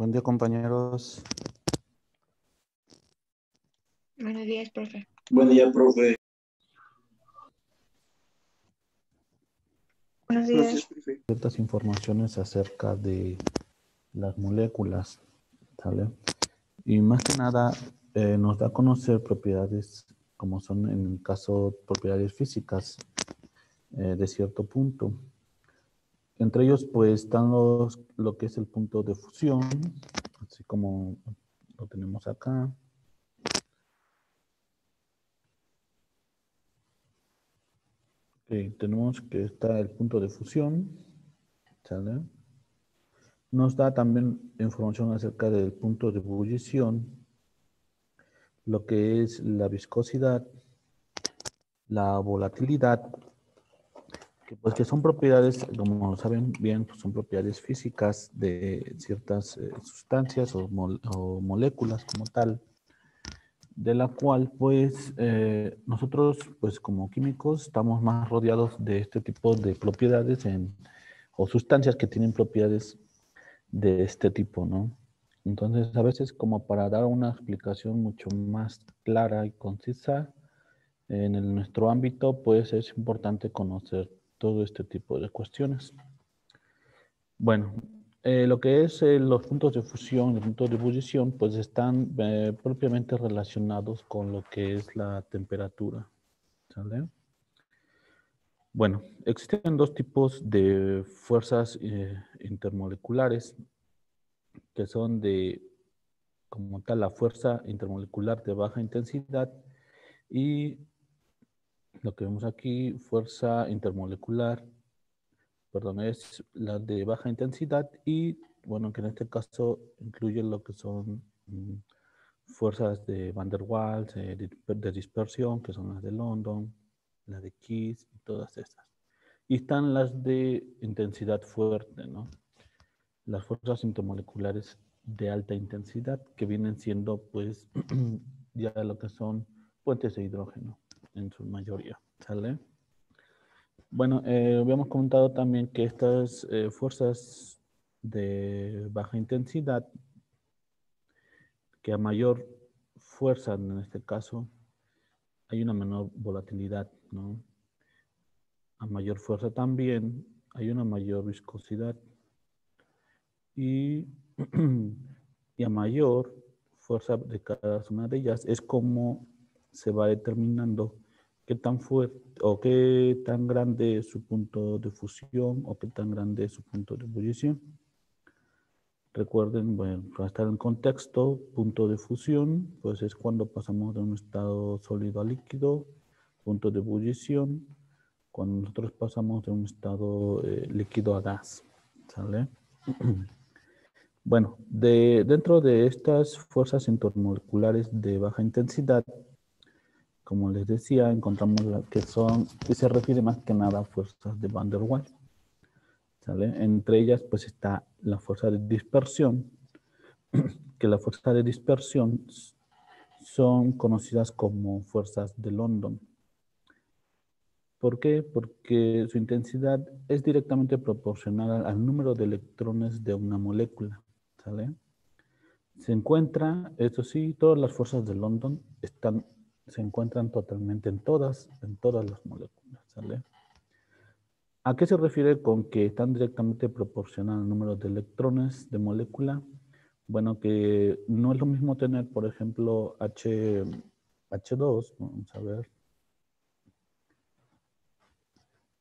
Buen día, compañeros. Buenos días, profe. Buen día, profe. Buenos días. Ciertas informaciones acerca de las moléculas, ¿sale? Y más que nada eh, nos da a conocer propiedades como son en el caso propiedades físicas eh, de cierto punto. Entre ellos pues están los, lo que es el punto de fusión, así como lo tenemos acá. tenemos que está el punto de fusión. Nos da también información acerca del punto de ebullición, lo que es la viscosidad, la volatilidad, pues que son propiedades, como saben bien, pues son propiedades físicas de ciertas eh, sustancias o, moléculas como tal, de la cual pues eh, nosotros pues como químicos estamos más rodeados de este tipo de propiedades o sustancias que tienen propiedades de este tipo, ¿no? Entonces, a veces como para dar una explicación mucho más clara y concisa en nuestro ámbito, pues es importante conocer todo este tipo de cuestiones. Bueno, eh, lo que es eh, los puntos de fusión, los puntos de ebullición, pues están eh, propiamente relacionados con lo que es la temperatura. ¿Sale? Bueno, existen dos tipos de fuerzas intermoleculares que son de, como tal, la fuerza intermolecular de baja intensidad y lo que vemos aquí, fuerza intermolecular, perdón, es la de baja intensidad y, bueno, que en este caso incluye lo que son mm, fuerzas de Van der Waals, eh, de, dispersión, que son las de London, la de Kiss y todas esas. Y están las de intensidad fuerte, ¿no? las fuerzas intermoleculares de alta intensidad, que vienen siendo pues ya lo que son puentes de hidrógeno en su mayoría. ¿Sale? Bueno, eh, habíamos comentado también que estas eh, fuerzas de baja intensidad, que a mayor fuerza en este caso, hay una menor volatilidad, ¿no? A mayor fuerza también hay una mayor viscosidad y, y a mayor fuerza de cada una de ellas es como se va determinando qué tan fuerte o qué tan grande es su punto de fusión o qué tan grande es su punto de ebullición. Recuerden, bueno, para estar en contexto, punto de fusión, pues es cuando pasamos de un estado sólido a líquido, punto de ebullición, cuando nosotros pasamos de un estado eh, líquido a gas, ¿sale? Bueno, de, dentro de estas fuerzas intermoleculares de baja intensidad, como les decía, encontramos que son, que se refiere más que nada a fuerzas de Van der Waals. Entre ellas, pues está la fuerza de dispersión, que la fuerza de dispersión son conocidas como fuerzas de London. ¿Por qué? Porque su intensidad es directamente proporcional al número de electrones de una molécula. Se encuentra, eso sí, todas las fuerzas de London están, se encuentran totalmente en todas, en todas las moléculas, ¿sale? ¿A qué se refiere con que están directamente proporcional al número de electrones de molécula? Bueno, que no es lo mismo tener, por ejemplo, H, H2, vamos a ver.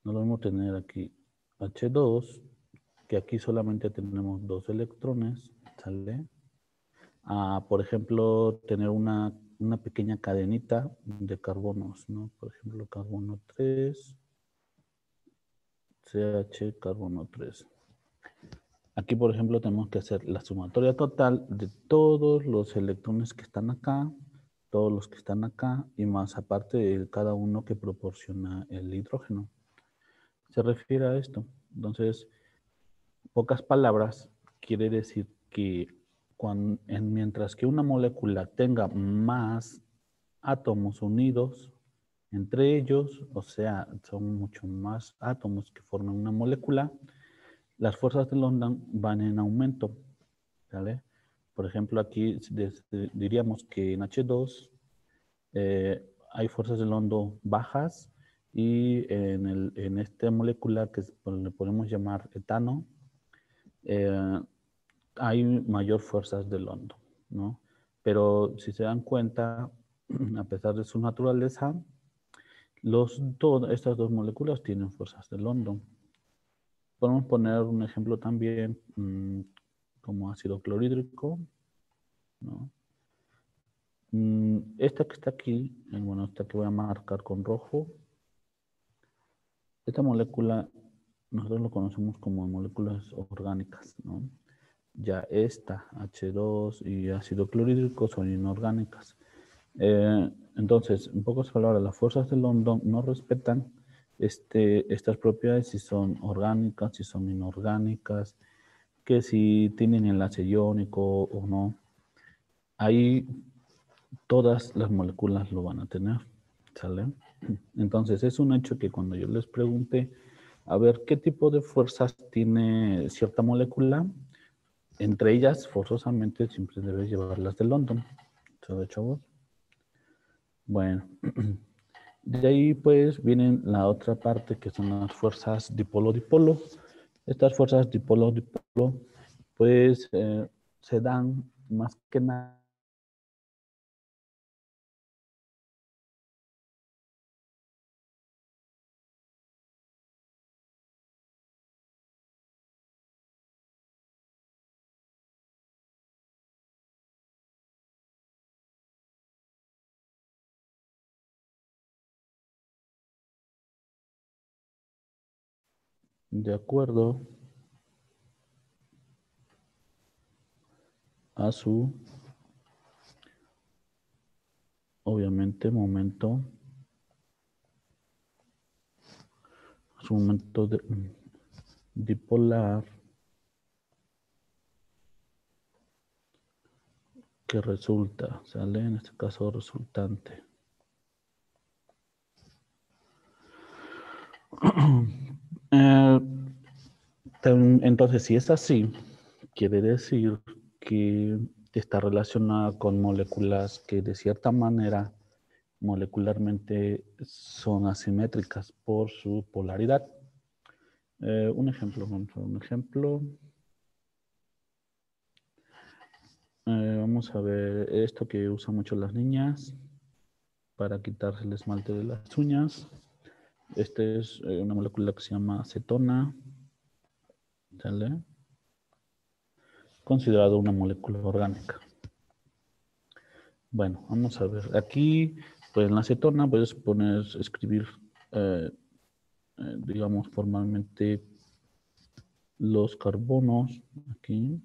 No lo mismo tener aquí H2 que aquí solamente tenemos dos electrones, ¿sale? Ah, por ejemplo, tener una, pequeña cadenita de carbonos, ¿no? Por ejemplo, carbono 3, CH, carbono 3. Aquí, por ejemplo, tenemos que hacer la sumatoria total de todos los electrones que están acá, todos los que están acá, y más aparte de cada uno que proporciona el hidrógeno. Se refiere a esto. Entonces, pocas palabras, quiere decir que cuando, mientras que una molécula tenga más átomos unidos entre ellos, o sea, son mucho más átomos que forman una molécula, las fuerzas de London van en aumento, ¿vale? Por ejemplo, aquí diríamos que en H2 eh, hay fuerzas de London bajas y en, el, en esta molécula que le podemos llamar etano, eh, hay mayor fuerzas de London, ¿no? Pero si se dan cuenta, a pesar de su naturaleza, los, estas dos moléculas tienen fuerzas de London. Podemos poner un ejemplo también mm, como ácido clorhídrico. ¿no? Mm, esta que está aquí, eh, bueno, esta que voy a marcar con rojo, esta molécula nosotros lo conocemos como moléculas orgánicas, ¿no? Ya esta, H2 y ácido clorhídrico son inorgánicas. Eh, entonces, en pocas palabras, las fuerzas de London no respetan este, estas propiedades si son orgánicas, si son inorgánicas, que si tienen enlace iónico o no. Ahí todas las moléculas lo van a tener, ¿sale? Entonces, es un hecho que cuando yo les pregunte, a ver, ¿qué tipo de fuerzas tiene cierta molécula? Entre ellas, forzosamente, siempre debes llevarlas de London. ¿Sabes, chavos? Bueno, de ahí pues vienen la otra parte que son las fuerzas dipolo-dipolo. Estas fuerzas dipolo-dipolo pues eh, se dan más que nada de acuerdo a su, obviamente, momento, a su momento de, dipolar que resulta, sale en este caso resultante. Eh, entonces, si es así, quiere decir que está relacionada con moléculas que de cierta manera molecularmente son asimétricas por su polaridad. Eh, un ejemplo, un ejemplo. Eh, vamos a ver esto que usan mucho las niñas para quitarse el esmalte de las uñas. Esta es eh, una molécula que se llama acetona. ¿Sale? Considerado una molécula orgánica. Bueno, vamos a ver. Aquí, pues en la acetona puedes poner, escribir, eh, eh, digamos, formalmente los carbonos. Aquí.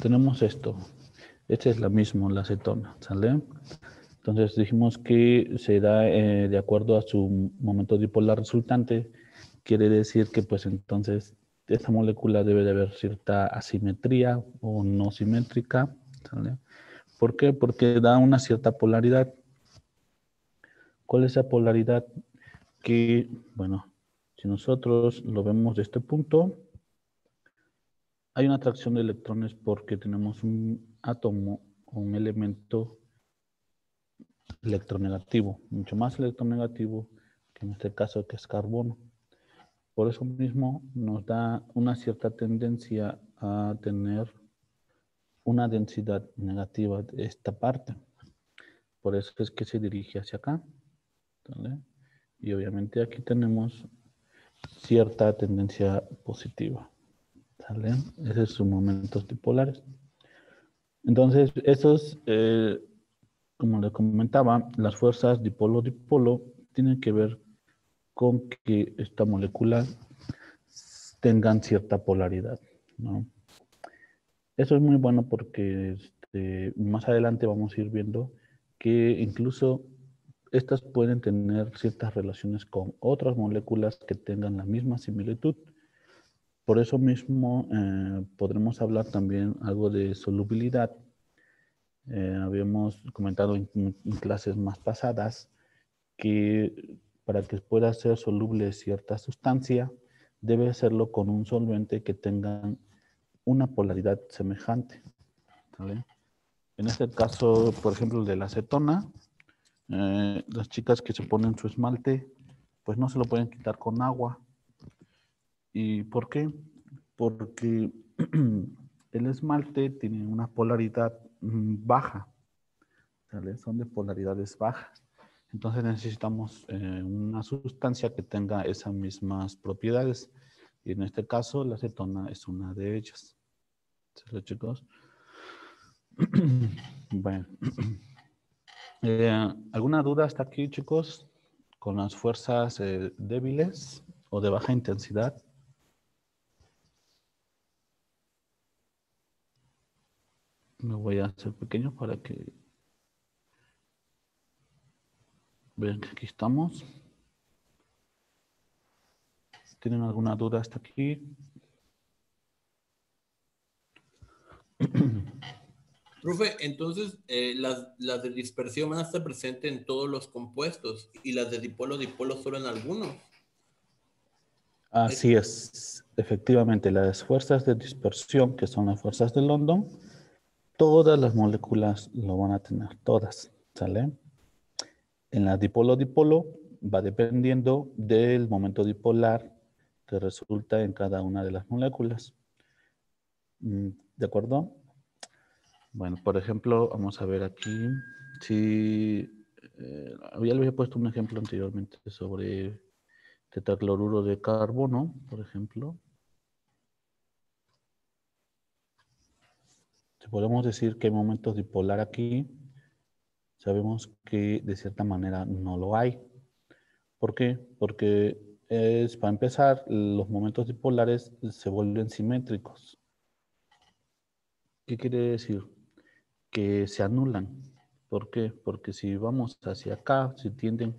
Tenemos esto. Esta es la misma, la acetona, ¿sale? Entonces dijimos que se da eh, de acuerdo a su momento dipolar resultante, quiere decir que pues entonces esta molécula debe de haber cierta asimetría o no simétrica, ¿sale? ¿Por qué? Porque da una cierta polaridad. ¿Cuál es esa polaridad? Que, bueno, si nosotros lo vemos de este punto, hay una atracción de electrones porque tenemos un átomo o un elemento electronegativo, mucho más electronegativo que en este caso que es carbono. Por eso mismo nos da una cierta tendencia a tener una densidad negativa de esta parte. Por eso es que se dirige hacia acá. Y obviamente aquí tenemos cierta tendencia positiva. ¿sale? Esos son momentos dipolares. Entonces, esos, eh, como le comentaba, las fuerzas dipolo-dipolo tienen que ver con que esta molécula tengan cierta polaridad. Eso es muy bueno porque este, más adelante vamos a ir viendo que incluso estas pueden tener ciertas relaciones con otras moléculas que tengan la misma similitud. Por eso mismo eh, podremos hablar también algo de solubilidad. Eh, habíamos comentado en, clases más pasadas que para que pueda ser soluble cierta sustancia debe hacerlo con un solvente que tenga una polaridad semejante. En este caso, por ejemplo, de la acetona, eh, las chicas que se ponen su esmalte, pues no se lo pueden quitar con agua. ¿Y por qué? Porque el esmalte tiene una polaridad mm, baja. Son de polaridades bajas. Entonces necesitamos eh, una sustancia que tenga esas mismas propiedades. Y en este caso la acetona es una de ellas. ¿Sí, chicos? bueno. Eh, ¿Alguna duda hasta aquí, chicos? Con las fuerzas eh, débiles o de baja intensidad. Me voy a hacer pequeño para que vean que aquí estamos. ¿Tienen alguna duda hasta aquí? Profe, entonces eh, las, las, de dispersión van a estar presentes en todos los compuestos y las de dipolo-dipolo solo en algunos. Así es, efectivamente, las fuerzas de dispersión, que son las fuerzas de London, todas las moléculas lo van a tener, todas, ¿sale? En la dipolo-dipolo va dependiendo del momento dipolar que resulta en cada una de las moléculas. Mm, ¿De acuerdo? Bueno, por ejemplo, vamos a ver aquí si eh, ya le había puesto un ejemplo anteriormente sobre tetracloruro de carbono, por ejemplo. Si podemos decir que hay momentos dipolar aquí, sabemos que de cierta manera no lo hay. ¿Por qué? Porque es, para empezar, los momentos dipolares se vuelven simétricos. ¿Qué quiere decir? que se anulan. ¿Por qué? Porque si vamos hacia acá, si tienden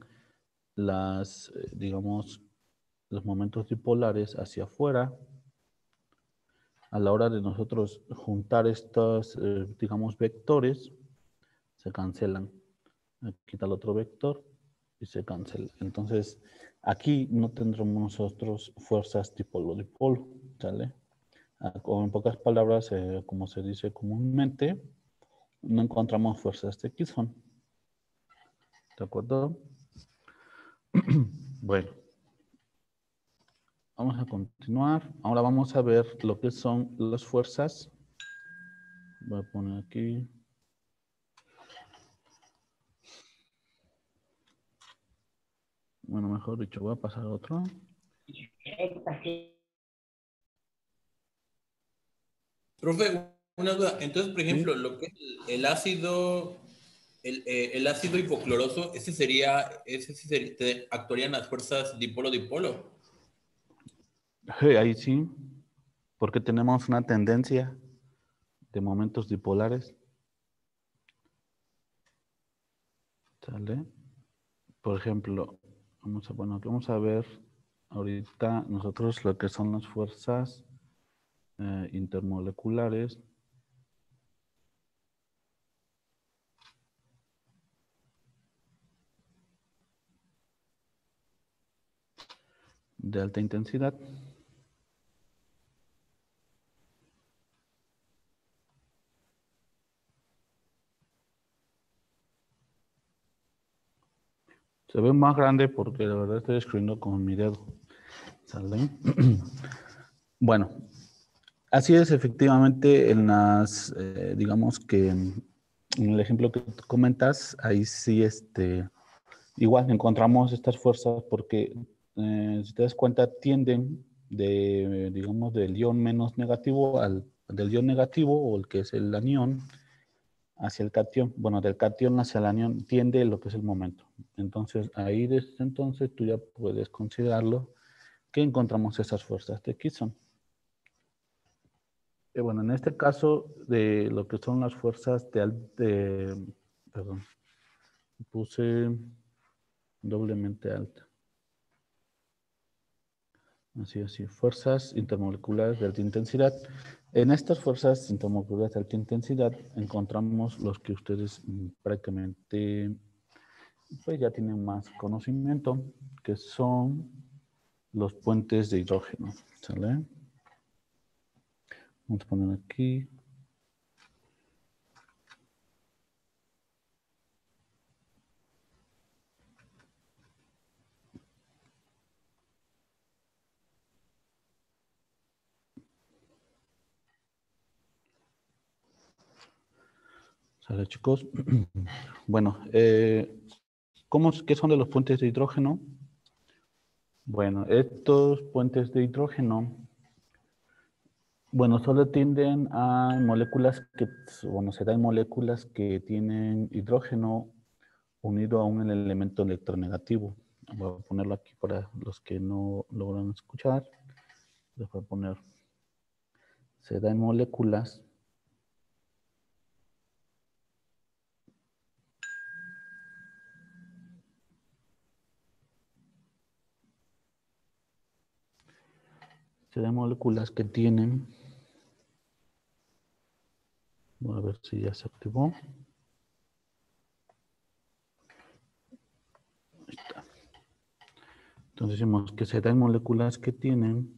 las, eh, digamos, los momentos dipolares hacia afuera, a la hora de nosotros juntar estos, eh, digamos, vectores, se cancelan. Está el otro vector y se cancela. Entonces, aquí no tendremos nosotros fuerzas dipolo-dipolo, ¿sale? Ah, en pocas palabras, eh, como se dice comúnmente, no encontramos fuerzas de Kilson. ¿De acuerdo? bueno. Vamos a continuar. Ahora vamos a ver lo que son las fuerzas. Voy a poner aquí. Bueno, mejor dicho, voy a pasar a otro. Profe, una duda. Entonces, por ejemplo, lo que el ácido, el, eh, el, ácido hipocloroso, ese sería, ese sería, actuarían las fuerzas dipolo-dipolo. Ahí sí, porque tenemos una tendencia de momentos dipolares. ¿Sale? Por ejemplo, vamos a, bueno, vamos a ver ahorita nosotros lo que son las fuerzas eh, intermoleculares. de alta intensidad. Se ve más grande porque la verdad estoy escribiendo con mi dedo. ¿Sale? bueno, así es efectivamente en las, eh, digamos que en el ejemplo que comentas, ahí sí, este, igual encontramos estas fuerzas porque eh, si te das cuenta, tienden de, digamos, del ion menos negativo al del ion negativo, o el que es el anión, hacia el cation. Bueno, del cation hacia el anión tiende lo que es el momento. Entonces, ahí desde entonces tú ya puedes considerarlo que encontramos esas fuerzas de Kisson. Y bueno, en este caso de lo que son las fuerzas de, de perdón, puse doblemente alta. Así, así. Fuerzas intermoleculares de alta intensidad. En estas fuerzas intermoleculares de alta intensidad encontramos los que ustedes mm, prácticamente pues ya tienen más conocimiento, que son los puentes de hidrógeno. Vamos a poner aquí. ¿Sale, chicos? bueno, eh, ¿cómo, ¿qué son de los puentes de hidrógeno? Bueno, estos puentes de hidrógeno, bueno, solo tienden a moléculas que, bueno, se dan moléculas que tienen hidrógeno unido a un elemento electronegativo. Voy a ponerlo aquí para los que no logran escuchar. Les voy a poner, se dan moléculas de moléculas que tienen. Voy a ver si ya se activó. Entonces decimos que se dan moléculas que tienen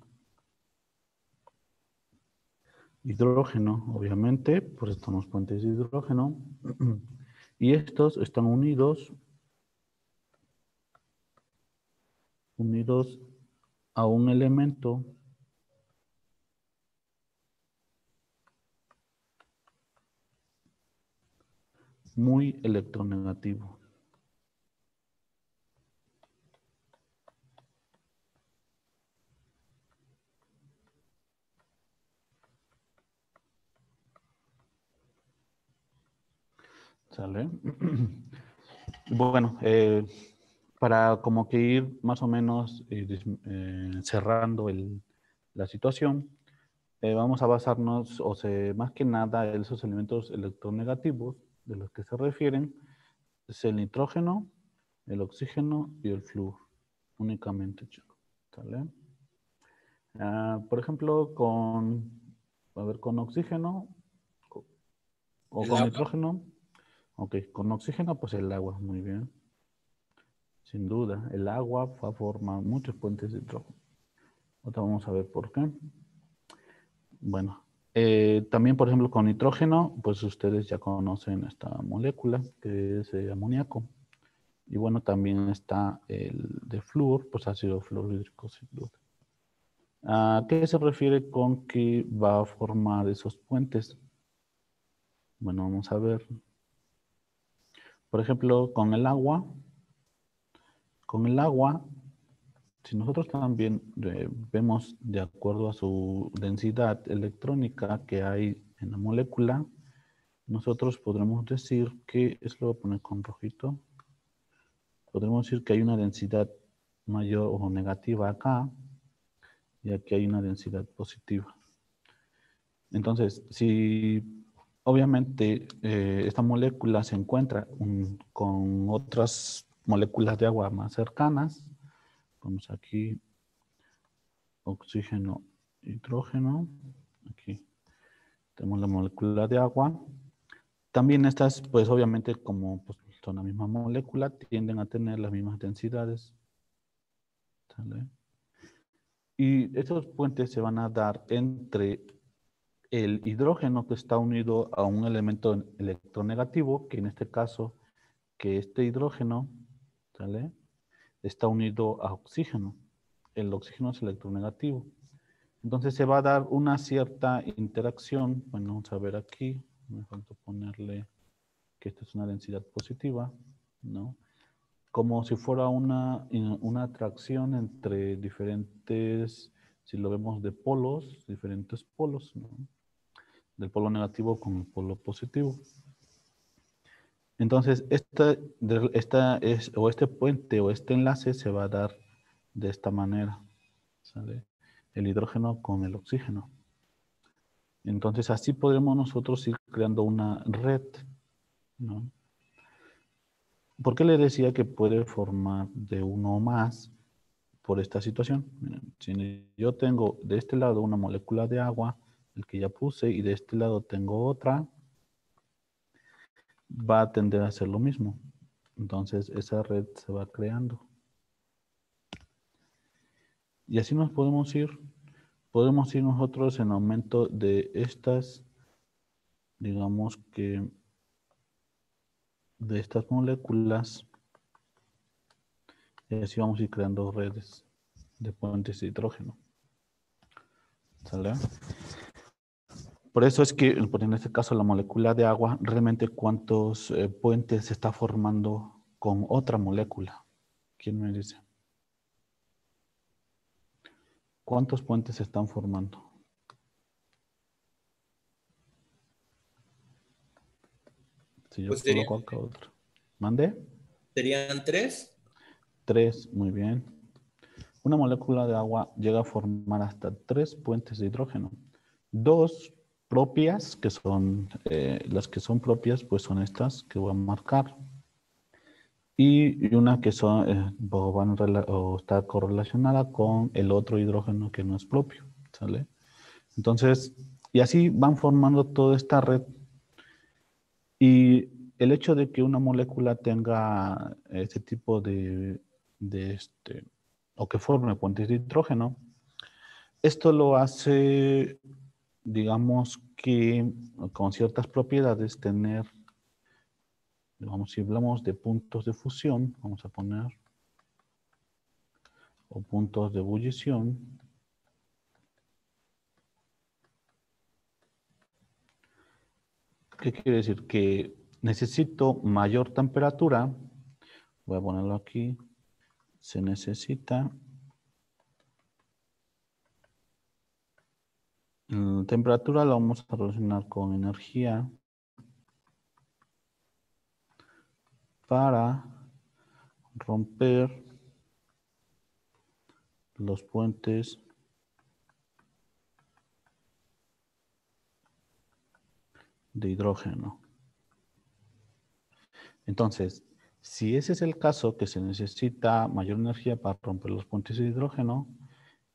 hidrógeno, obviamente, pues estamos puentes de hidrógeno. Y estos están unidos, unidos a un elemento muy electronegativo. ¿Sale? Bueno, eh, para como que ir más o menos eh, eh, cerrando el, la situación, vamos a basarnos, o sea, más que nada, en esos elementos electronegativos de los que se refieren es el nitrógeno, el oxígeno y el flúor, únicamente, chicos. Ah, por ejemplo, con, a ver, con oxígeno o con nitrógeno. Ok, con oxígeno, pues el agua, muy bien. Sin duda, el agua va a formar muchos puentes de hidrógeno. Ahora vamos a ver por qué. Bueno, eh, también, por ejemplo, con nitrógeno, pues ustedes ya conocen esta molécula que es eh, amoníaco. Y bueno, también está el de flúor, pues ácido fluorhídrico sin duda. ¿A qué se refiere con que va a formar esos puentes? Bueno, vamos a ver. Por ejemplo, con el agua. Con el agua si nosotros también eh, vemos de acuerdo a su densidad electrónica que hay en la molécula, nosotros podremos decir que, esto lo voy a poner con rojito, podremos decir que hay una densidad mayor o negativa acá, y aquí hay una densidad positiva. Entonces, si obviamente eh, esta molécula se encuentra con otras moléculas de agua más cercanas, Vamos aquí, oxígeno, hidrógeno. Aquí tenemos la molécula de agua. También estas, pues obviamente como pues, son la misma molécula, tienden a tener las mismas densidades. Y estos puentes se van a dar entre el hidrógeno que está unido a un elemento electronegativo, que en este caso, que este hidrógeno. Está unido a oxígeno. El oxígeno es electronegativo. Entonces se va a dar una cierta interacción. Bueno, vamos a ver aquí. Me falta ponerle que esta es una densidad positiva, ¿no? Como si fuera una, una atracción entre diferentes, si lo vemos de polos, diferentes polos, ¿no? Del polo negativo con el polo positivo. Entonces, esta, esta es, o este puente o este enlace se va a dar de esta manera. El hidrógeno con el oxígeno. Entonces, así podremos nosotros ir creando una red. ¿Por qué le decía que puede formar de uno más por esta situación? si yo tengo de este lado una molécula de agua, el que ya puse, y de este lado tengo otra, va a tender a hacer lo mismo. Entonces esa red se va creando. Y así nos podemos ir, podemos ir nosotros en aumento de estas, digamos que, de estas moléculas. Y así vamos a ir creando redes de puentes de hidrógeno. ¿Sale? Por eso es que, en este caso, la molécula de agua, realmente cuántos eh, puentes se está formando con otra molécula. ¿Quién me dice? ¿Cuántos puentes se están formando? Si yo Pues coloco sería- acá otro. ¿Mande? ¿Serían tres? Tres, muy bien. Una molécula de agua llega a formar hasta tres puentes de hidrógeno. Dos propias, que son eh, las que son propias, pues son estas que voy a marcar. Y una que son, eh, van está correlacionada con el otro hidrógeno que no es propio. ¿Sale? Entonces, y así van formando toda esta red. Y el hecho de que una molécula tenga ese tipo de, de este, o que forme puentes de hidrógeno, esto lo hace, digamos que con ciertas propiedades tener, digamos, si hablamos de puntos de fusión, vamos a poner, o puntos de ebullición, ¿Qué quiere decir? Que necesito mayor temperatura. Voy a ponerlo aquí. Se necesita mm, temperatura la vamos a relacionar con energía para romper los puentes de hidrógeno. Entonces, si ese es el caso, que se necesita mayor energía para romper los puentes de hidrógeno,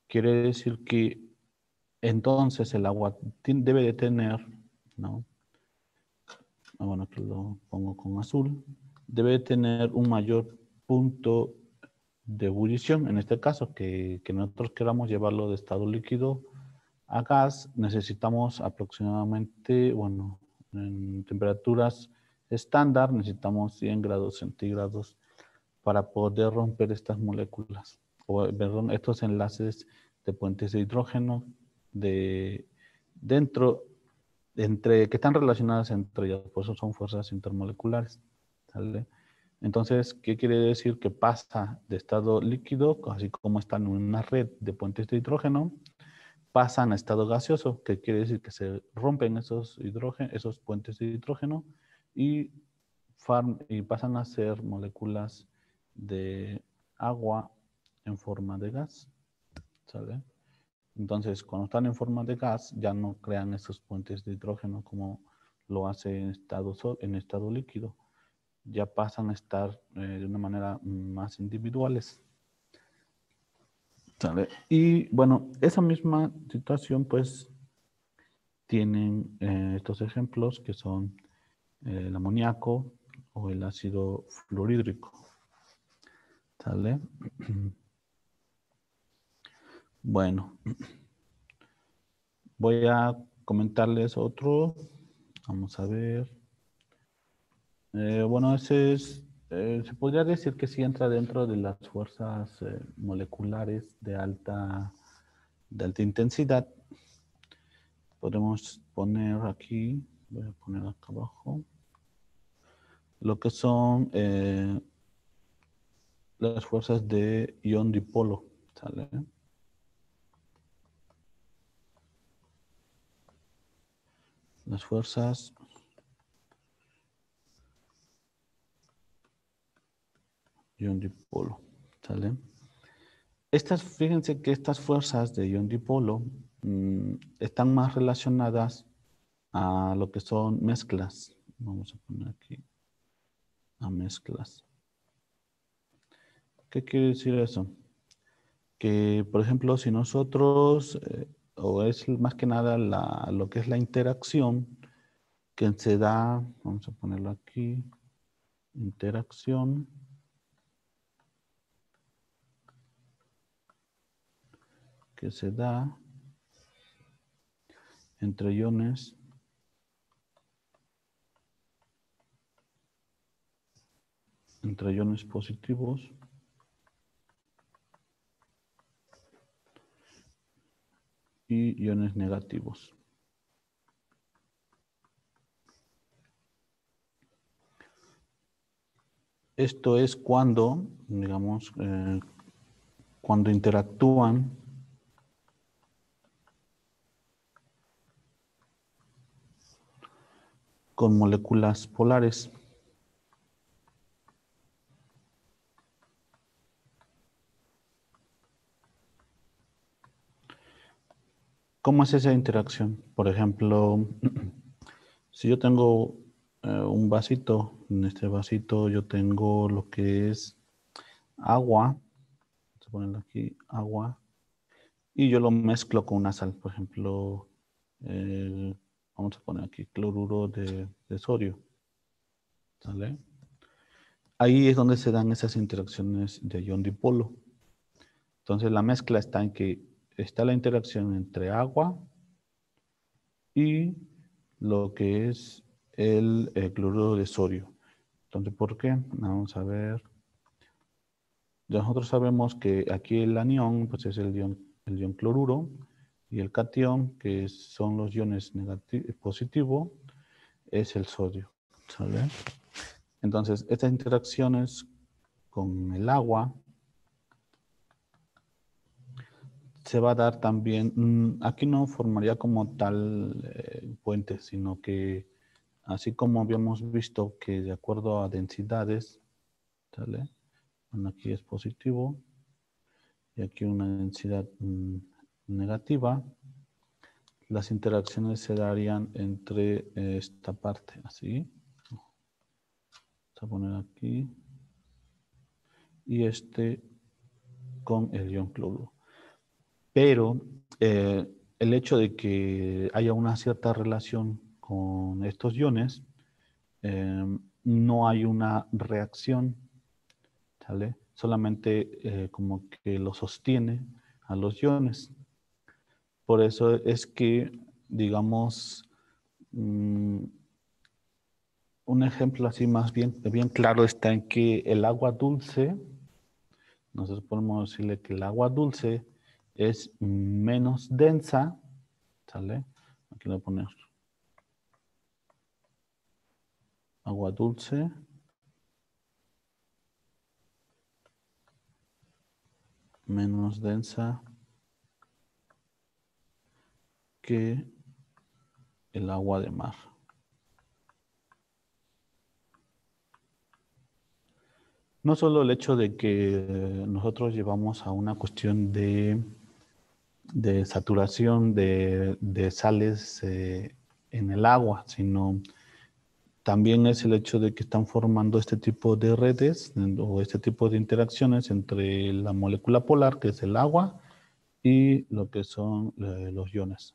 quiere decir que entonces el agua debe de tener, ¿no? Ah, Bueno, aquí lo pongo con azul. Debe de tener un mayor punto de ebullición. En este caso, que, que nosotros queramos llevarlo de estado líquido a gas, necesitamos aproximadamente, bueno, en temperaturas estándar necesitamos 100 grados centígrados para poder romper estas moléculas, o perdón, estos enlaces de puentes de hidrógeno de dentro, entre, que están relacionadas entre ellas, por eso son fuerzas intermoleculares. ¿sale? Entonces, ¿qué quiere decir? Que pasa de estado líquido, así como están en una red de puentes de hidrógeno, pasan a estado gaseoso, que quiere decir que se rompen esos, esos puentes de hidrógeno y, farm- y pasan a ser moléculas de agua en forma de gas. ¿Sale? Entonces, cuando están en forma de gas, ya no crean esos puentes de hidrógeno como lo hace en estado, so- en estado líquido. Ya pasan a estar eh, de una manera más individuales. ¿Sale? Y bueno, esa misma situación pues tienen eh, estos ejemplos que son eh, el amoníaco o el ácido fluorhídrico. ¿Sale? Bueno, voy a comentarles otro. Vamos a ver. Eh, bueno, ese es, eh, se podría decir que sí entra dentro de las fuerzas eh, moleculares de alta, de alta intensidad. Podemos poner aquí, voy a poner acá abajo, lo que son las fuerzas de ion dipolo. ¿sale? Las fuerzas ion dipolo, ¿sale? Estas, fíjense que estas fuerzas de ion dipolo mm, están más relacionadas a lo que son mezclas. Vamos a poner aquí a mezclas. ¿Qué quiere decir eso? Que, por ejemplo, si nosotros, eh, o es más que nada la- lo que es la interacción que se da, vamos a ponerlo aquí, interacción. Que se da entre iones. Entre iones positivos y iones negativos. Esto es cuando, digamos, eh, cuando interactúan con moléculas polares. ¿Cómo es esa interacción? Por ejemplo, si yo tengo eh, un vasito, en este vasito yo tengo lo que es agua, vamos a ponerlo aquí, agua, y yo lo mezclo con una sal, por ejemplo, vamos a poner aquí cloruro de, de sodio, ¿sale? Ahí es donde se dan esas interacciones de ion dipolo. Entonces la mezcla está en que está la interacción entre agua y lo que es el, cloruro de sodio. Entonces, ¿por qué? Vamos a ver. Nosotros sabemos que aquí el anión pues es el ion, el ion cloruro y el cation, que son los iones positivo, es el sodio. Entonces, estas interacciones con el agua se va a dar también, mm, aquí no formaría como tal eh, puente, sino que así como habíamos visto que de acuerdo a densidades, ¿sale? aquí es positivo y aquí una densidad mm, negativa, las interacciones se darían entre esta parte, así. Vamos a poner aquí. Y este con el ion cloruro. Pero eh, el hecho de que haya una cierta relación con estos iones, eh, no hay una reacción, ¿sale? Solamente eh, como que lo sostiene a los iones. Por eso es que, digamos, mm, un ejemplo así más bien, bien claro está en que el agua dulce, nosotros podemos decirle que el agua dulce es menos densa, ¿sale? Aquí lo ponemos. Agua dulce. Menos densa que el agua de mar. No solo el hecho de que nosotros llevamos a una cuestión de de saturación de, sales eh, en el agua, sino también es el hecho de que están formando este tipo de redes o este tipo de interacciones entre la molécula polar, que es el agua, y lo que son eh, los iones.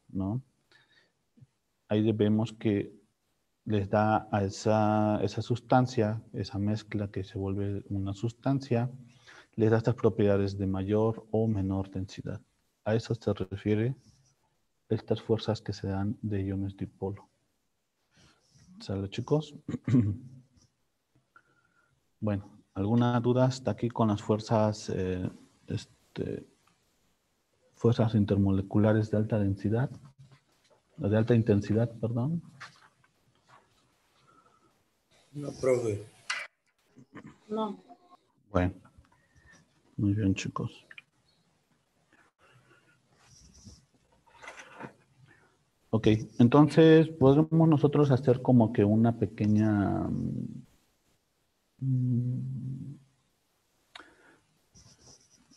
Ahí vemos que les da a esa, esa sustancia, esa mezcla que se vuelve una sustancia, les da estas propiedades de mayor o menor densidad. A eso se refiere estas fuerzas que se dan de iones dipolo. ¿Sale, chicos? bueno, ¿alguna duda hasta aquí con las fuerzas, eh, este, fuerzas intermoleculares de alta densidad? De alta intensidad, perdón. No, profe. No. Bueno, muy bien, chicos. Ok, entonces podemos nosotros hacer como que una pequeña... Mm,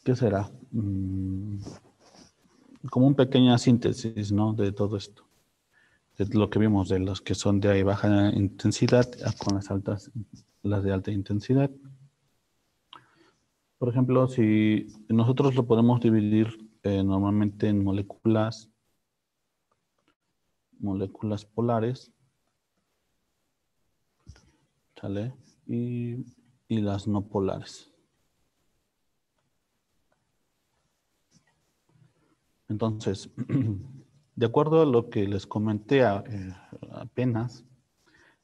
¿Qué será? Mm, como una pequeña síntesis, ¿no? De todo esto. De lo que vimos, de los que son de baja intensidad con las altas, las de alta intensidad. Por ejemplo, si nosotros lo podemos dividir eh, normalmente en moléculas moléculas polares, ¿sale? Y, las no polares. Entonces, de acuerdo a lo que les comenté eh, apenas,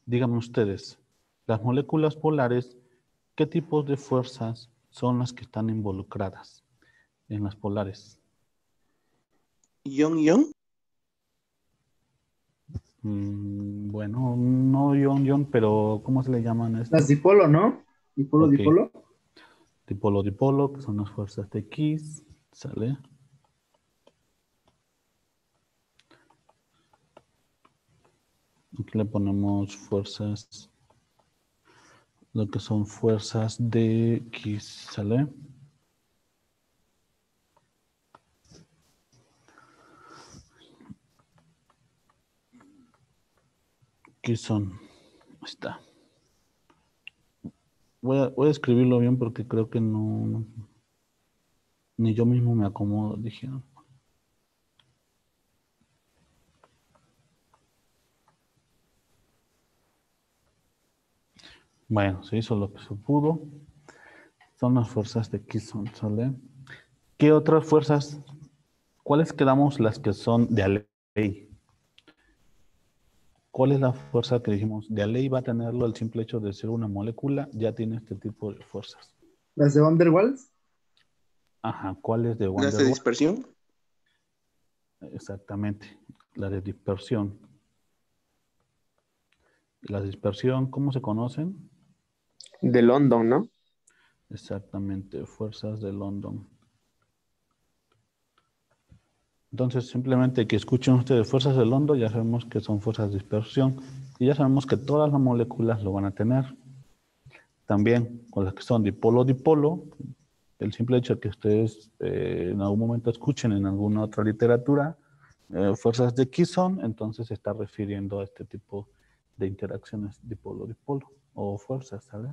díganme ustedes, las moléculas polares, ¿qué tipos de fuerzas son las que están involucradas en las polares? ¿Ion-ion? Mm, bueno, no ion-ion, pero ¿cómo se le llaman estas? Las dipolo, ¿no? Dipolo, dipolo. Dipolo, dipolo, que son las fuerzas de X, ¿sale? Aquí le ponemos fuerzas, lo que son fuerzas de X, ¿sale? ¿Qué son? Ahí está. Voy a, escribirlo bien porque creo que no, ni yo mismo me acomodo, dije. ¿no? Bueno, se hizo lo que se pudo. Son las fuerzas de Kisson, ¿sale? ¿Qué otras fuerzas? ¿Cuáles quedamos las que son de ley? ¿Cuál es la fuerza que dijimos? De ley va a tenerlo el simple hecho de ser una molécula, ya tiene este tipo de fuerzas. Las de Van der Waals. Ajá, ¿cuál es de Van ¿Las der de Waals? dispersión? Exactamente, la de dispersión. La dispersión, ¿cómo se conocen? De London, ¿no? Exactamente, fuerzas de London. Entonces, simplemente que escuchen ustedes fuerzas de London, ya sabemos que son fuerzas de dispersión y ya sabemos que todas las moléculas lo van a tener. También con las que son dipolo-dipolo, el simple hecho de que ustedes eh, en algún momento escuchen en alguna otra literatura eh, fuerzas de Kisson, entonces se está refiriendo a este tipo de interacciones dipolo-dipolo o fuerzas, ¿sabes?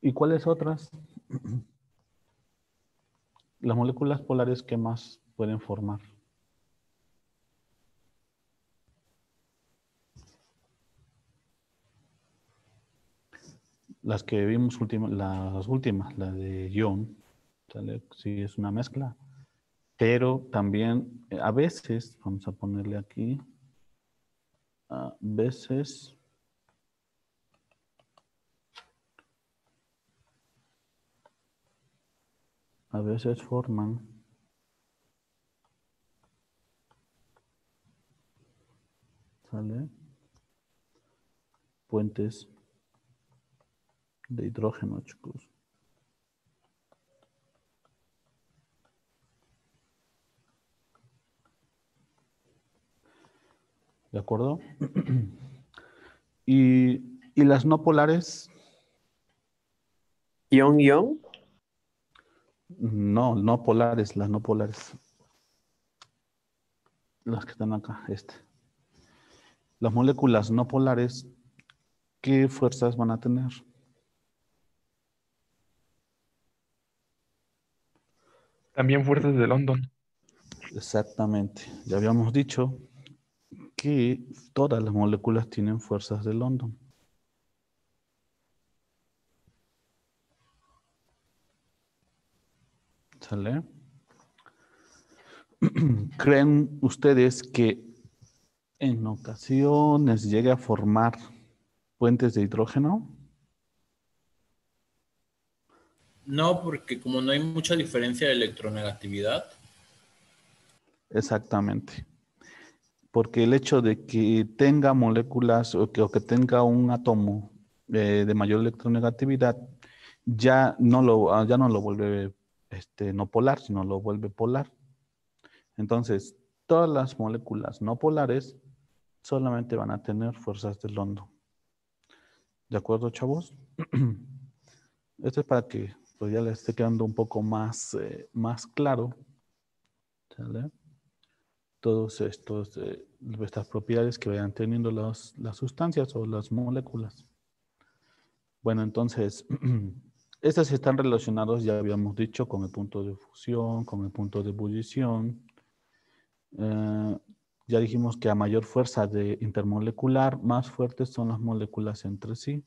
¿Y cuáles otras? Las moléculas polares que más pueden formar. Las que vimos última- las últimas, la de ion, ¿sale? sí es una mezcla, pero también eh, a veces, vamos a ponerle aquí, a veces a veces forman ¿sale? puentes de hidrógeno, chicos. ¿De acuerdo? y, y las no polares, Ion-ion. no, no polares, las no polares. Las que están acá, este. Las moléculas no polares, ¿qué fuerzas van a tener? También fuerzas de London. Exactamente. Ya habíamos dicho que todas las moléculas tienen fuerzas de London. ¿Sale? ¿Creen ustedes que en ocasiones llegue a formar puentes de hidrógeno? No, porque como no hay mucha diferencia de electronegatividad, Exactamente. Porque el hecho de que tenga moléculas o que, o que tenga un átomo eh, de mayor electronegatividad ya no lo, ya no lo vuelve este, no polar, sino lo vuelve polar. Entonces, todas las moléculas no polares solamente van a tener fuerzas de London. ¿De acuerdo, chavos? Esto es para que pues, ya les esté quedando un poco más, eh, más claro. ¿Sale? Todos estos, eh, estas propiedades que vayan teniendo las, las sustancias o las moléculas. Bueno, entonces, estas están relacionados, ya habíamos dicho, con el punto de fusión, con el punto de ebullición. Eh, ya dijimos que a mayor fuerza de intermolecular, más fuertes son las moléculas entre sí.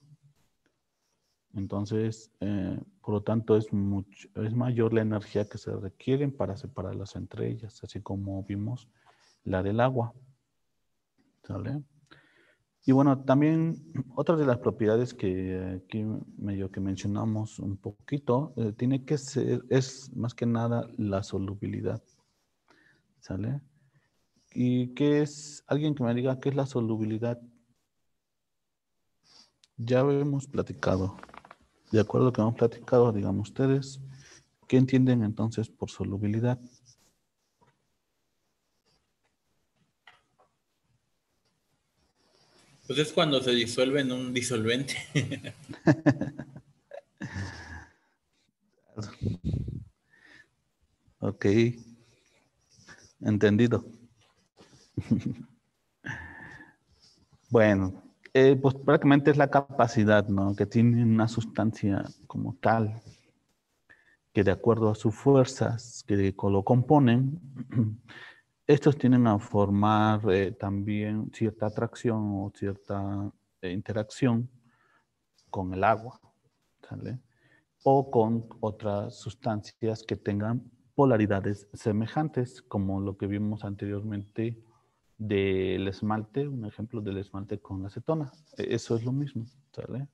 Entonces, eh, por lo tanto, es, mucho, es mayor la energía que se requiere para separarlas entre ellas, así como vimos la del agua. ¿Sale? Y bueno, también otra de las propiedades que aquí medio que mencionamos un poquito, eh, tiene que ser, es más que nada la solubilidad. ¿Sale? ¿Y qué es? Alguien que me diga qué es la solubilidad. Ya hemos platicado. De acuerdo a lo que hemos platicado, digamos ustedes, ¿qué entienden entonces por solubilidad? Pues es cuando se disuelve en un disolvente. ok. Entendido. bueno, eh, pues prácticamente es la capacidad, ¿no? Que tiene una sustancia como tal, que de acuerdo a sus fuerzas que lo componen, estos tienen a formar eh, también cierta atracción o cierta eh, interacción con el agua, ¿sale? O con otras sustancias que tengan polaridades semejantes, como lo que vimos anteriormente del esmalte, un ejemplo del esmalte con acetona. E, eso es lo mismo, ¿sale?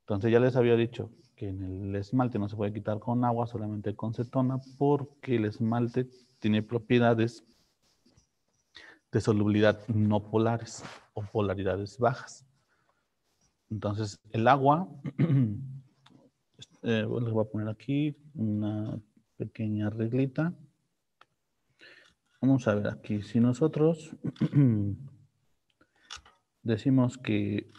Entonces ya les había dicho que en el esmalte no se puede quitar con agua, solamente con acetona, porque el esmalte tiene propiedades de solubilidad no polares o polaridades bajas. Entonces el agua, eh, les voy a poner aquí una pequeña reglita. Vamos a ver aquí, si nosotros decimos que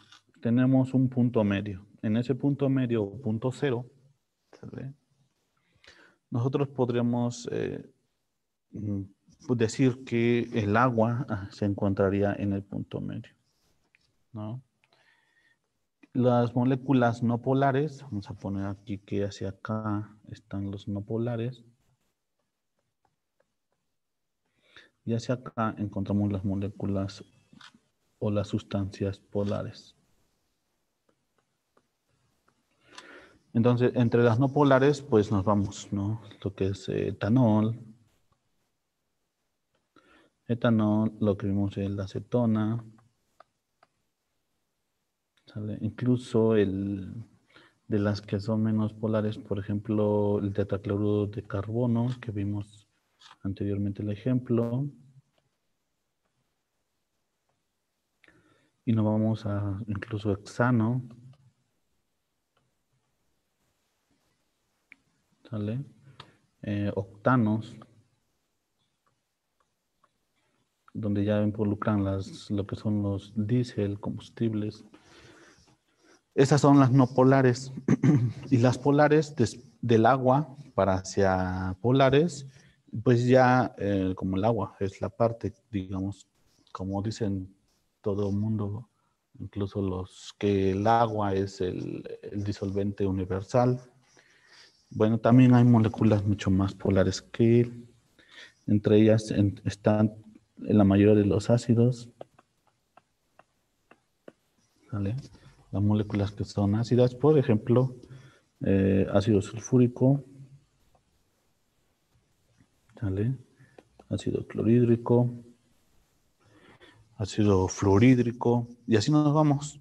tenemos un punto medio, en ese punto medio, punto cero, nosotros podríamos eh, decir que el agua ah, se encontraría en el punto medio. ¿no? Las moléculas no polares, vamos a poner aquí que hacia acá están los no polares. Y hacia acá encontramos las moléculas o las sustancias polares. Entonces, entre las no polares, pues nos vamos, ¿no? Lo que es etanol, etanol, lo que vimos es la acetona, incluso el, de las que son menos polares, por ejemplo, el tetracloruro de carbono, que vimos anteriormente el ejemplo. Y nos vamos a incluso hexano. ¿Sale? Eh, octanos, donde ya involucran las, lo que son los diésel, combustibles. Esas son las no polares. y las polares del agua para hacia polares pues ya eh, como el agua es la parte, digamos, como dicen todo el mundo, incluso los que el agua es el, disolvente universal. Bueno, también hay moléculas mucho más polares que Entre ellas están la mayoría de los ácidos. Las moléculas que son ácidas, por ejemplo, eh, ácido sulfúrico, Ácido clorhídrico, ácido fluorhídrico, y así nos vamos.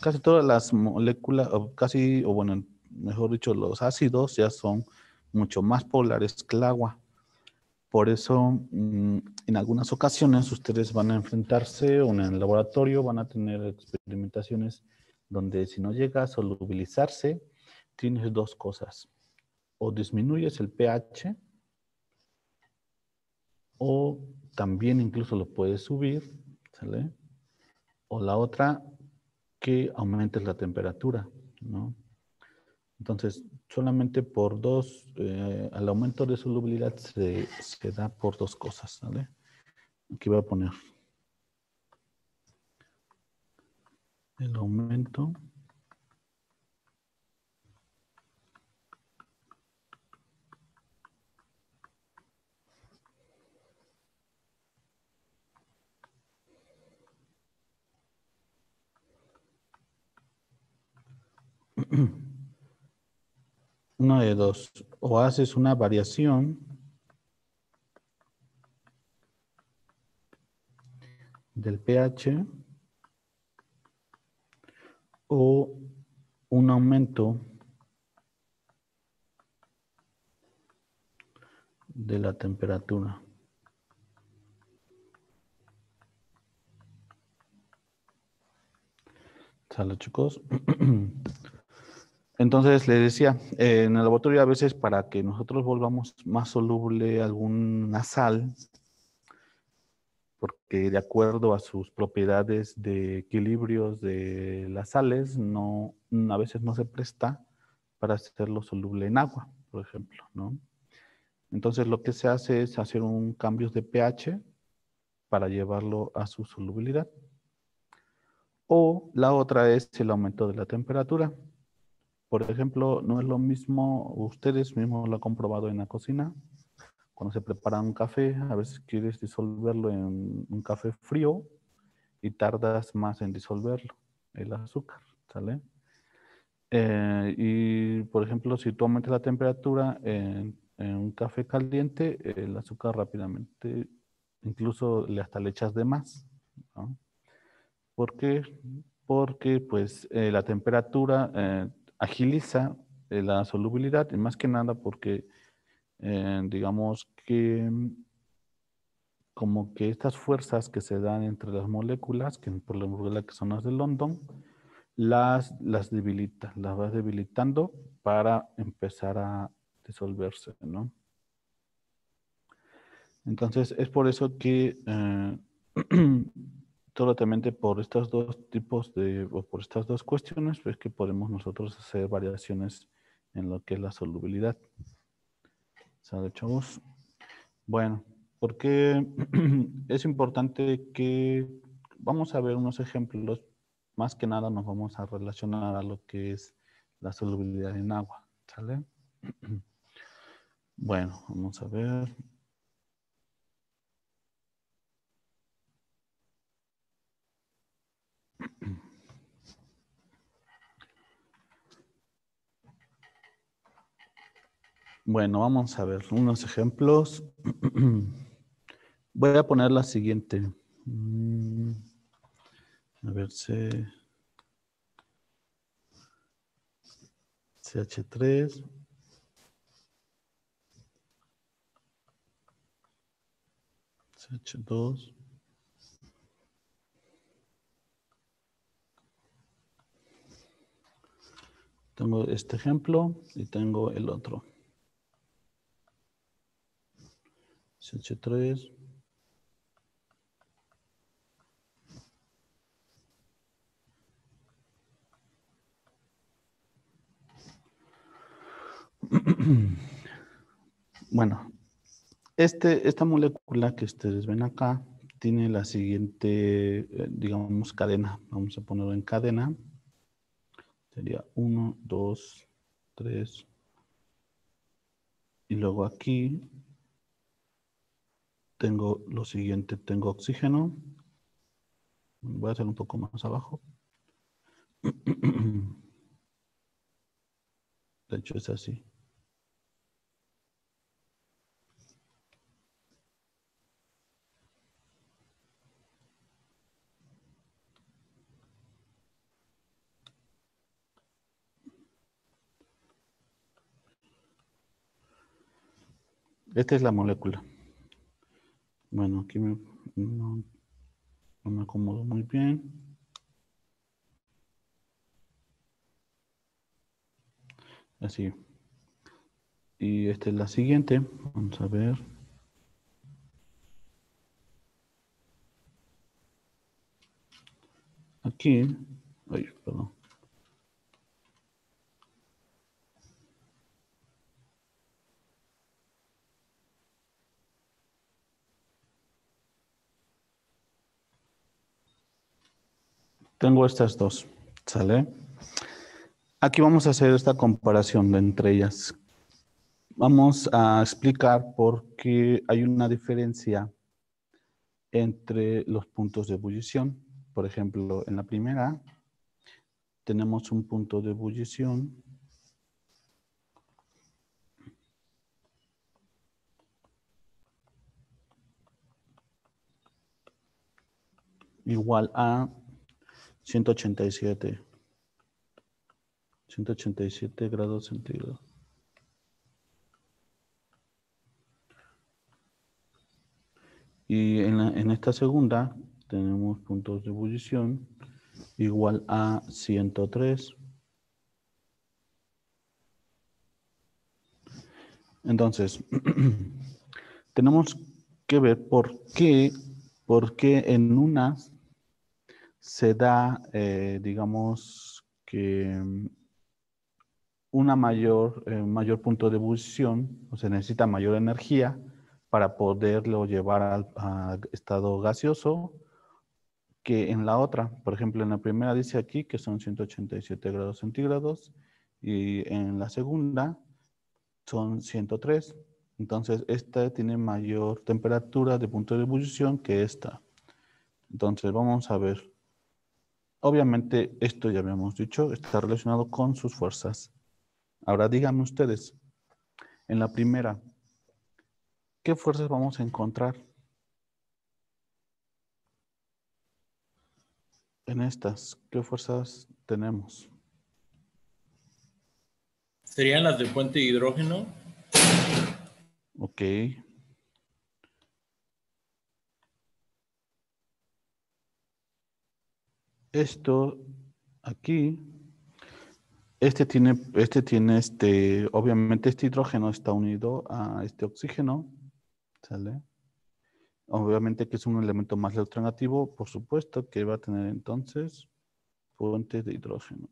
Casi todas las moléculas, o casi, o bueno, mejor dicho, los ácidos ya son mucho más polares que el agua. Por eso, mm, en algunas ocasiones, ustedes van a enfrentarse o en el laboratorio van a tener experimentaciones donde si no llega a solubilizarse, tienes dos cosas. O disminuyes el pH, o también incluso lo puedes subir, ¿sale? O la otra, que aumentes la temperatura, ¿no? Entonces, solamente por dos, eh, al aumento de solubilidad se, se da por dos cosas, ¿sale? Aquí voy a poner el aumento Uno de dos. O haces una variación del pH o un aumento de la temperatura. Sale chicos. Entonces le decía, eh, en el laboratorio a veces para que nosotros volvamos más soluble alguna sal, porque de acuerdo a sus propiedades de equilibrios de las sales, no, a veces no se presta para hacerlo soluble en agua, por ejemplo, ¿no? Entonces lo que se hace es hacer un cambio de pH para llevarlo a su solubilidad. O la otra es el aumento de la temperatura. Por ejemplo, no es lo mismo, ustedes mismos lo han comprobado en la cocina, cuando se prepara un café, a veces quieres disolverlo en un café frío y tardas más en disolverlo, el azúcar, ¿sale? Eh, y, por ejemplo, si tú aumentas la temperatura en, un café caliente, el azúcar rápidamente, incluso le hasta le echas de más. ¿Por qué? Porque, pues, eh, la temperatura eh, agiliza la solubilidad y más que nada porque eh, digamos que como que estas fuerzas que se dan entre las moléculas, que por la que son las de London, las, las debilita, las va debilitando para empezar a disolverse, ¿no? Entonces, es por eso que eh, solamente por estos dos tipos de, o por estas dos cuestiones, pues que podemos nosotros hacer variaciones en lo que es la solubilidad. ¿Sale, chavos? Bueno, porque es importante que vamos a ver unos ejemplos. Más que nada nos vamos a relacionar a lo que es la solubilidad en agua. ¿Sale? Bueno, vamos a ver. Bueno, vamos a ver unos ejemplos. Voy a poner la siguiente. Mm, a ver, C, CH3. CH2. Tengo este ejemplo y tengo el otro. CH3. Bueno, este, esta molécula que ustedes ven acá tiene la siguiente, eh, digamos, cadena. Vamos a ponerlo en cadena. Sería 1, 2, 3. Y luego aquí tengo lo siguiente, tengo oxígeno. Voy a hacer un poco más abajo. De hecho es así. Esta es la molécula. Bueno, aquí me, no, me acomodo muy bien. Así. Y esta es la siguiente. Vamos a ver. Aquí. Ay, perdón. Tengo estas dos, ¿sale? Aquí vamos a hacer esta comparación entre ellas. Vamos a explicar por qué hay una diferencia entre los puntos de ebullición. Por ejemplo, en la primera tenemos un punto de ebullición. igual a 187. 187 grados centígrados. Y en, en esta segunda tenemos puntos de ebullición igual a 103. Entonces, tenemos que ver por qué, por qué en unas se da, eh, digamos, que mm, una mayor, eh, mayor punto de ebullición, o se necesita mayor energía para poderlo llevar al estado gaseoso que en la otra. Por ejemplo, en la primera dice aquí que son 187 grados centígrados y en la segunda son 103. Entonces, esta tiene mayor temperatura de punto de ebullición que esta. Entonces, vamos a ver. Obviamente, esto ya habíamos dicho, está relacionado con sus fuerzas. Ahora díganme ustedes, en la primera, ¿qué fuerzas vamos a encontrar? En estas, ¿qué fuerzas tenemos? ¿Serían las de puente de hidrógeno? Ok. Esto aquí, este tiene, este tiene este, obviamente este hidrógeno está unido a este oxígeno, ¿sale? Obviamente que es un elemento más electronegativo, por supuesto que va a tener entonces puente de hidrógeno.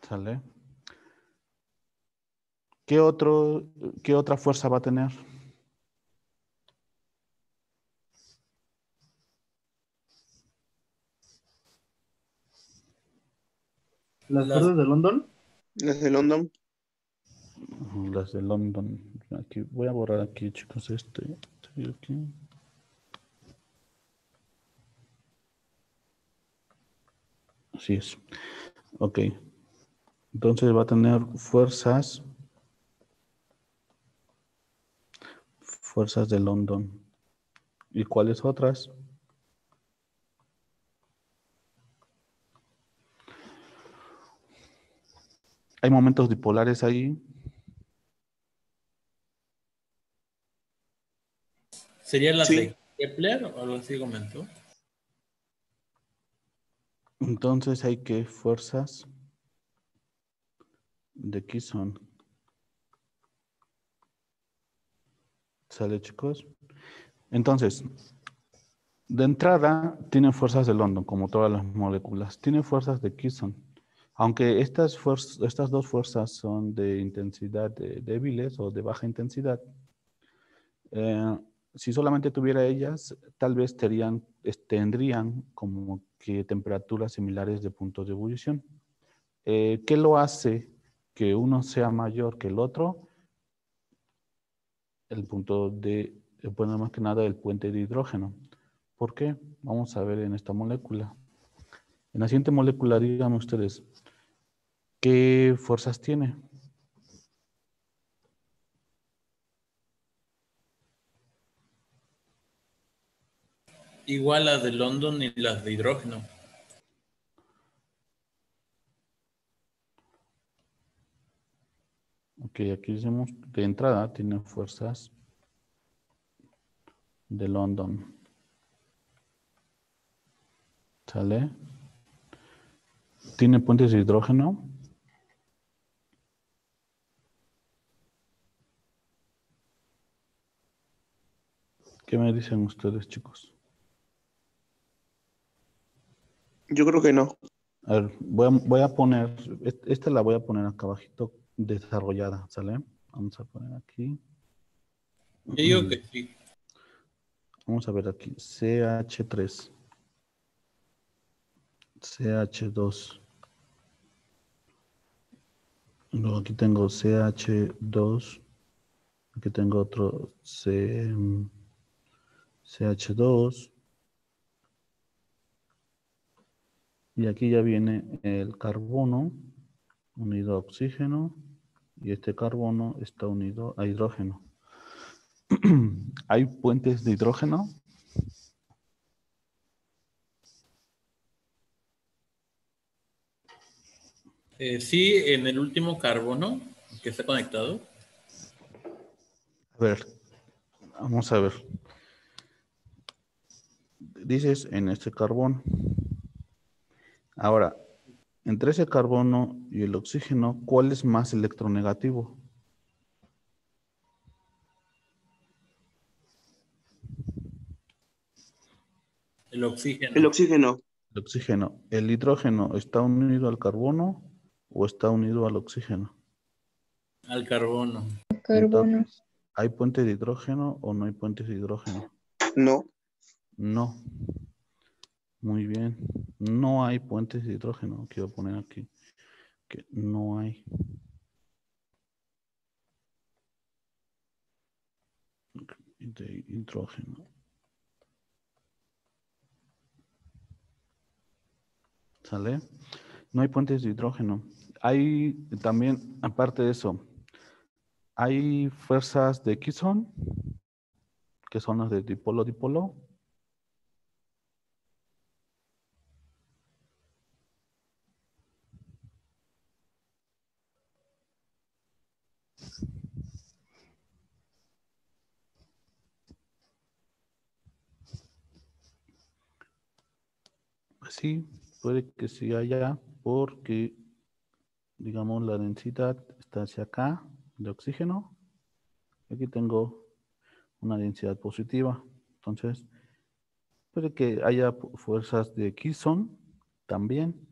¿Sale? ¿Qué, otro, ¿Qué otra fuerza va a tener? ¿Las de London? Las de London. Las de London. Aquí, voy a borrar aquí, chicos, este. este aquí. Así es. Ok. Entonces va a tener fuerzas. Fuerzas de London. ¿Y cuáles otras? Hay momentos dipolares ahí. ¿Serían las Sí. de Kepler o algo así comentó? Entonces hay que fuerzas de aquí son. ¿Sale, chicos? Entonces, de entrada, tiene fuerzas de London, como todas las moléculas. Tiene fuerzas de Kisson. Aunque estas, dos fuerzas son de intensidad de- débiles o de baja intensidad, eh, si solamente tuviera ellas, tal vez terían, tendrían como que temperaturas similares de puntos de ebullición. Eh, ¿Qué lo hace que uno sea mayor que el otro? El punto de, eh, bueno, más que nada el puente de hidrógeno. ¿Por qué? Vamos a ver en esta molécula. En la siguiente molécula, díganme ustedes, ¿qué fuerzas tiene? Igual las de London y las de hidrógeno. Ok, aquí decimos de entrada tiene fuerzas de London. ¿Sale? Tiene puentes de hidrógeno. ¿Qué me dicen ustedes, chicos? Yo creo que no. A ver, voy a, voy a poner, est- esta la voy a poner acá abajito, desarrollada, ¿sale? Vamos a poner aquí. Yo digo que sí. Vamos a ver aquí, CH3, CH2. Luego aquí tengo CH2, aquí tengo otro C, CH2. Y aquí ya viene el carbono unido a oxígeno y este carbono está unido a hidrógeno. ¿Hay puentes de hidrógeno? Eh, sí, en el último carbono que está conectado. A ver, vamos a ver. Dices en este carbono. Ahora, entre ese carbono y el oxígeno, ¿cuál es más electronegativo? El oxígeno. El oxígeno. El oxígeno. ¿El hidrógeno está unido al carbono o está unido al oxígeno? Al carbono. Carbono. Entonces, ¿Hay puentes de hidrógeno o no hay puentes de hidrógeno? No. No. Muy bien. No hay puentes de hidrógeno. Quiero poner aquí que no hay. De hidrógeno. ¿Sale? No hay puentes de hidrógeno. Hay también, aparte de eso, hay fuerzas de Kisson, que son las de dipolo-dipolo. Pues sí, puede que sí haya, porque, digamos, la densidad está hacia acá de oxígeno. Aquí tengo una densidad positiva. Entonces, puede que haya fu- fuerzas de Kisson también,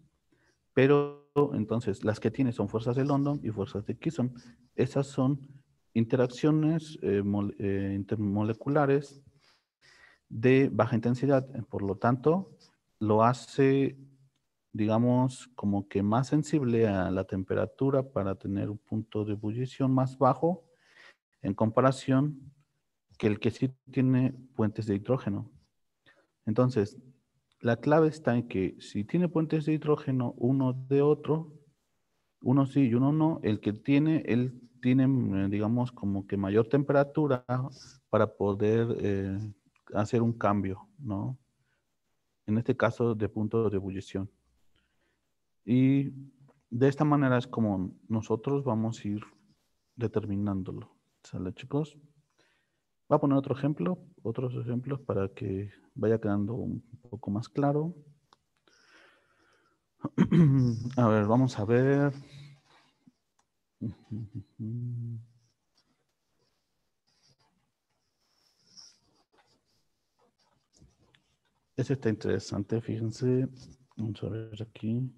pero entonces las que tiene son fuerzas de London y fuerzas de Kisson. Esas son interacciones eh, eh, intermoleculares de baja intensidad. Por lo tanto, lo hace, digamos, como que más sensible a la temperatura para tener un punto de ebullición más bajo en comparación que el que sí tiene puentes de hidrógeno. Entonces, la clave está en que si tiene puentes de hidrógeno uno de otro, uno sí y uno no, el que tiene, él tiene, eh, digamos, como que mayor temperatura para poder eh, hacer un cambio, ¿no? En este caso, de punto de ebullición. Y de esta manera es como nosotros vamos a ir determinándolo. ¿Sale, chicos? Voy a poner otro ejemplo, otros ejemplos para que vaya quedando un poco más claro. A ver, vamos a ver. Ese está interesante, fíjense. Vamos a ver aquí.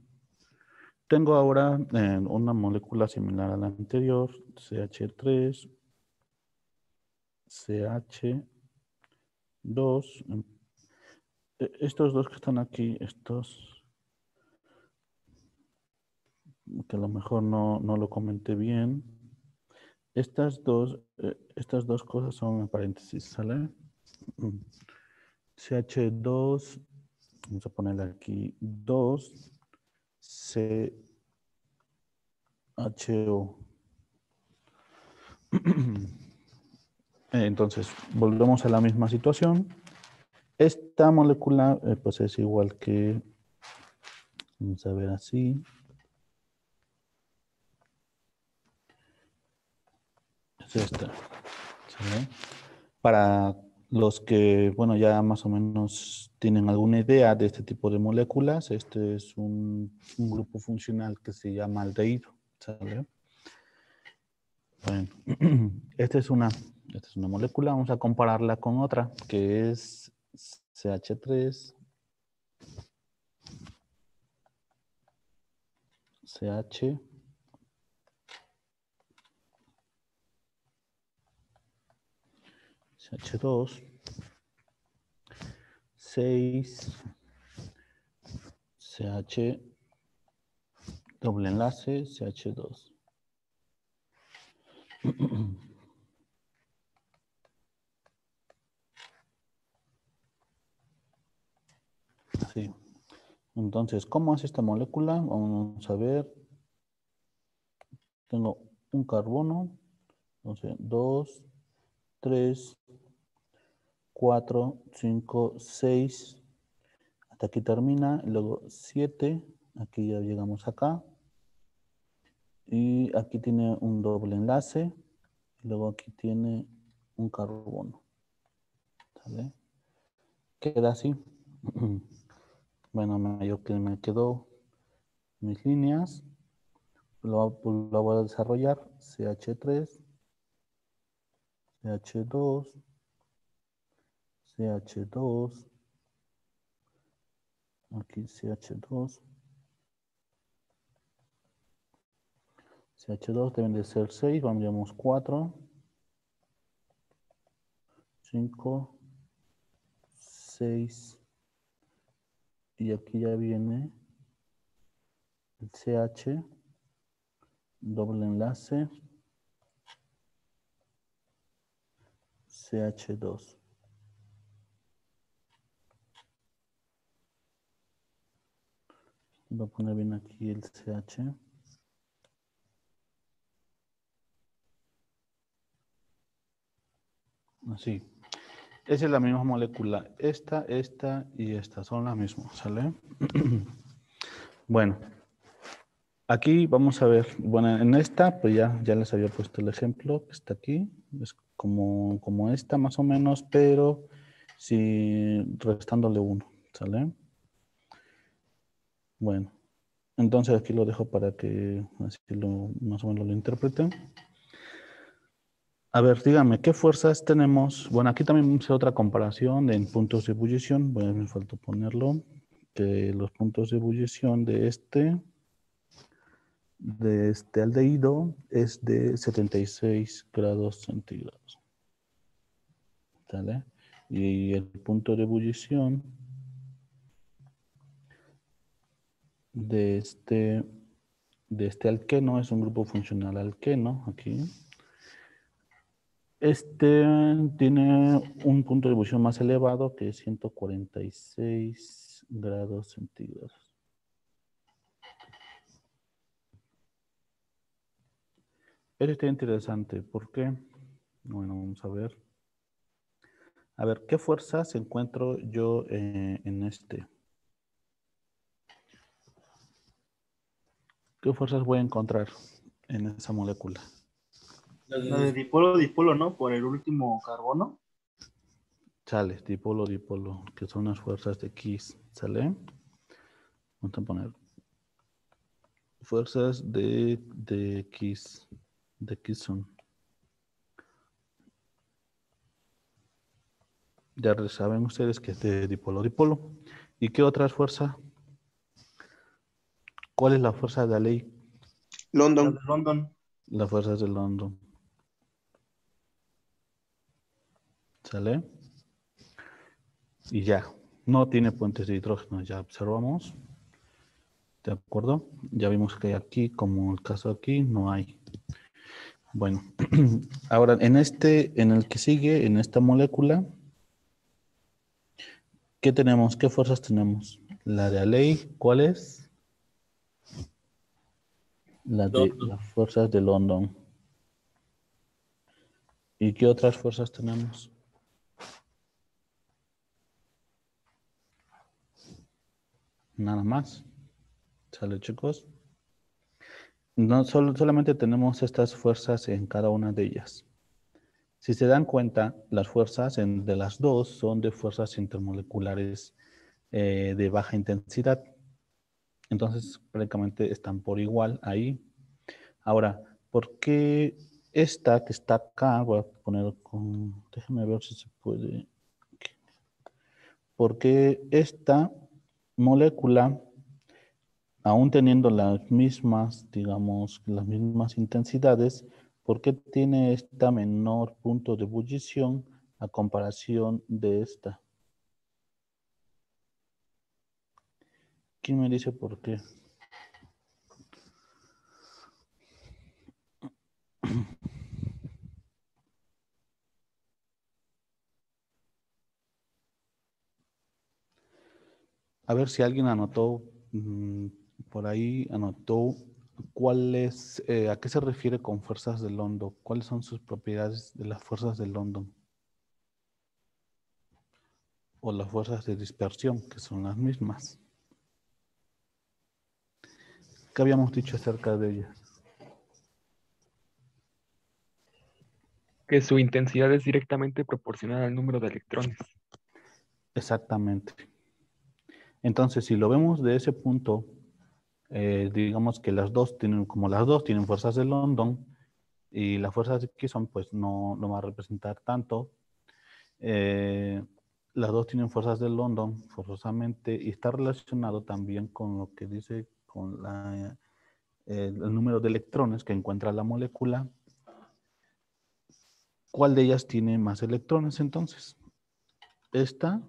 Tengo ahora eh, una molécula similar a la anterior, CH3, CH2. em, e- Estos dos que están aquí, estos, que a lo mejor no, no lo comenté bien. Estas dos, eh, estas dos cosas son en paréntesis, ¿sale? Mm. CH2, vamos a ponerle aquí 2, CHO. Entonces, volvemos a la misma situación. Esta molécula, eh, pues es igual que, vamos a ver así. Es esta. Para los que, bueno, ya más o menos tienen alguna idea de este tipo de moléculas, este es un, grupo funcional que se llama aldehído. ¿sale? Bueno, esta es, una, esta es una molécula, vamos a compararla con otra, que es CH3, CH, CH2, 6, CH, doble enlace, CH2. Así. Entonces, ¿cómo es esta molécula? Vamos a ver. Tengo un carbono. Entonces, 2, 3, 4, 5, 6. Hasta aquí termina. Luego 7. Aquí ya llegamos acá. Y aquí tiene un doble enlace. Y luego aquí tiene un carbono. ¿Sale? Queda así. Bueno, me- quedó mis líneas. Lo, lo voy a desarrollar. CH3, CH2, CH2, aquí CH2, CH2 deben de ser 6, vamos 4, 5, 6, y aquí ya viene el CH, doble enlace, CH2. Voy a poner bien aquí el CH. Así. Esa es la misma molécula. Esta, esta y esta son las mismas, ¿sale? bueno. Aquí vamos a ver, bueno, en esta, pues ya, ya les había puesto el ejemplo que está aquí. Es como, como esta más o menos, pero si restándole uno, ¿sale? Bueno, entonces aquí lo dejo para que así lo, más o menos lo interpreten. A ver, dígame, ¿qué fuerzas tenemos? Bueno, aquí también hacer otra comparación en puntos de ebullición. Bueno, me faltó ponerlo. Que los puntos de ebullición de este, de este aldehído es de 76 grados centígrados. ¿Sale? Y el punto de ebullición de este, de este alqueno es un grupo funcional alqueno, aquí. Este tiene un punto de ebullición más elevado que es 146 grados centígrados. Esto está interesante. ¿Por qué? Bueno, vamos a ver. A ver, ¿qué fuerzas encuentro yo eh, en este? ¿Qué fuerzas voy a encontrar en esa molécula? La de dipolo, dipolo, ¿no? Por el último carbono. Sale, dipolo, dipolo, que son las fuerzas de Kiss. ¿Sale? Vamos a poner fuerzas de, de Kiss. De Kisson. Ya saben ustedes que es de dipolo, dipolo. ¿Y qué otras fuerzas? ¿Cuál es la fuerza de la ley? La London. de London. Las fuerzas de London. ¿Sale? Y ya, no tiene puentes de hidrógeno, ya observamos. ¿De acuerdo? Ya vimos que aquí, como el caso aquí, no hay. Bueno, ahora en este, en el que sigue, en esta molécula, ¿qué tenemos? ¿Qué fuerzas tenemos? La de la ley, ¿cuál es? La de London. las fuerzas de London. ¿Y qué otras fuerzas tenemos? Nada más. ¿Sale, chicos? No, solo, solamente tenemos estas fuerzas en cada una de ellas. Si se dan cuenta, las fuerzas en- de las dos son de fuerzas intermoleculares eh, de baja intensidad. Entonces, prácticamente están por igual ahí. Ahora, ¿por qué esta que está acá? Voy a poner con... Déjenme ver si se puede. ¿Por qué esta molécula, aún teniendo las mismas, digamos, las mismas intensidades, ¿por qué tiene esta menor punto de ebullición a comparación de esta? ¿Quién me dice por qué? A ver si alguien anotó mm, por ahí, anotó cuál es, eh, a qué se refiere con fuerzas de London, cuáles son sus propiedades de las fuerzas de London. O las fuerzas de dispersión, que son las mismas. ¿Qué habíamos dicho acerca de ellas? Que su intensidad es directamente proporcional al número de electrones. Exactamente. Entonces, si lo vemos de ese punto, eh, digamos que las dos tienen, como las dos tienen fuerzas de London y las fuerzas de Kisson, pues no, no va a representar tanto. Eh, las dos tienen fuerzas de London forzosamente y está relacionado también con lo que dice con la, el número de electrones que encuentra la molécula. ¿Cuál de ellas tiene más electrones entonces? ¿Esta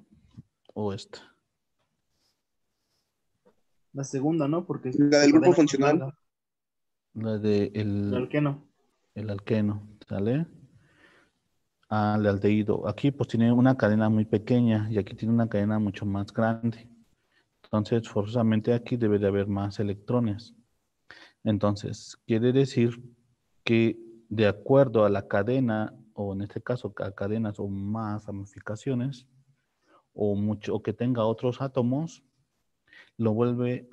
o esta? La segunda, ¿no? Porque es La del grupo funcional. formada. La de el, El alqueno. el alqueno, ¿sale? Al aldehído. Aquí pues tiene una cadena muy pequeña y aquí tiene una cadena mucho más grande. Entonces, forzosamente aquí debe de haber más electrones. Entonces, quiere decir que de acuerdo a la cadena, o en este caso a cadenas o más ramificaciones, o, mucho, o que tenga otros átomos, lo vuelve,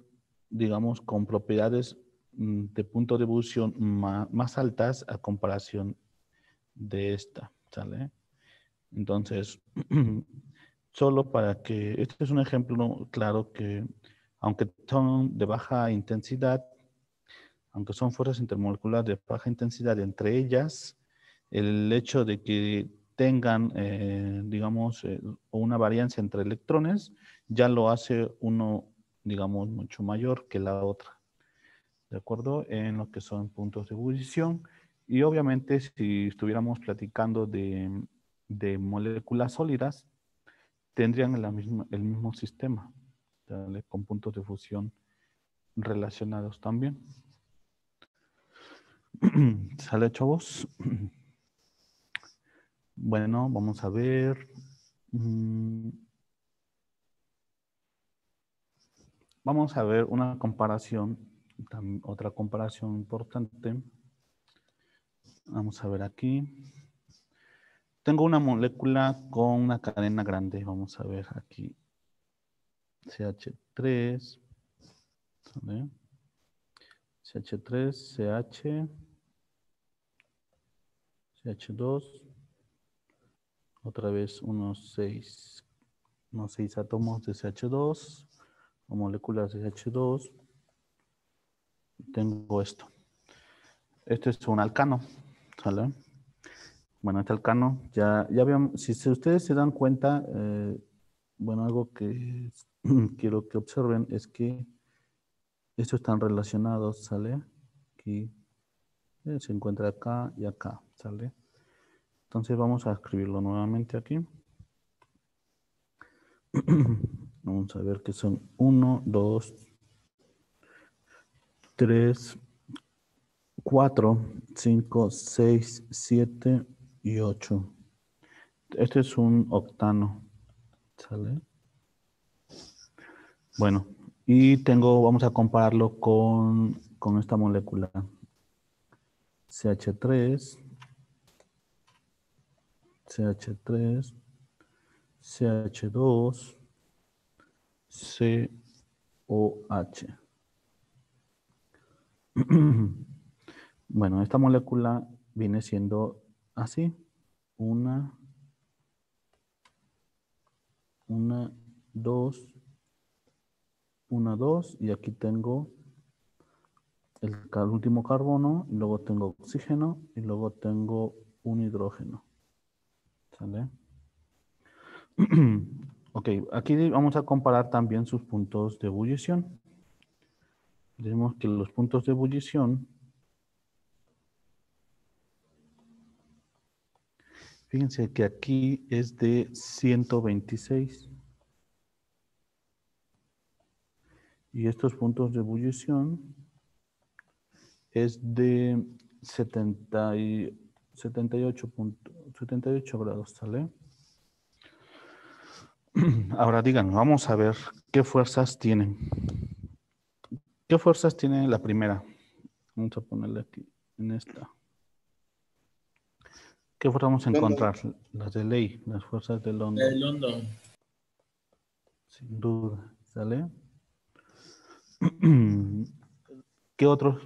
digamos, con propiedades mm, de punto de ebullición ma- más, altas a comparación de esta, ¿sale? Entonces, solo para que, este es un ejemplo claro que, aunque son de baja intensidad, aunque son fuerzas intermoleculares de baja intensidad entre ellas, el hecho de que tengan, eh, digamos, eh, una variancia entre electrones, ya lo hace uno, digamos, mucho mayor que la otra. ¿De acuerdo? En lo que son puntos de ebullición. Y obviamente, si estuviéramos platicando de, de moléculas sólidas, tendrían la misma- el mismo sistema, ¿vale? con puntos de fusión relacionados también. ¿Sale, chavos? Bueno, vamos a ver. Mm. Vamos a ver una comparación, otra comparación importante. Vamos a ver aquí. Tengo una molécula con una cadena grande. Vamos a ver aquí. CH3. ¿sale? CH3, CH. CH2. Otra vez unos 6 unos seis átomos de CH2 o moléculas de CH2. Tengo esto. Este es un alcano. ¿sale? Bueno, este alcano, ya, ya habíamos, si se- ustedes se dan cuenta, eh, bueno, algo que quiero que observen es que estos están relacionados, ¿sale? Aquí eh, se encuentra acá y acá, ¿sale? Entonces vamos a escribirlo nuevamente aquí. Vamos a ver que son 1, 2, 3, 4, 5, 6, 7 y 8. Este es un octano. ¿Sale? Bueno, y tengo, vamos a compararlo con, con esta molécula. CH3, CH3, CH2, COH. Bueno, esta molécula viene siendo así. Una, una, dos, una, dos, y aquí tengo el, último carbono, y luego tengo oxígeno, y luego tengo un hidrógeno. ¿Sale? ok, aquí vamos a comparar también sus puntos de ebullición. Vemos que los puntos de ebullición, fíjense que aquí es de 126. Y estos puntos de ebullición es de 70 y 78, punto- 78 grados, ¿sale? Ahora digan, vamos a ver qué fuerzas tienen. ¿Qué fuerzas tiene la primera? Vamos a ponerle aquí en esta. ¿Qué fuerzas vamos a London. encontrar? Las de ley, las fuerzas de London. De London. Sin duda, ¿sale? ¿Qué otros,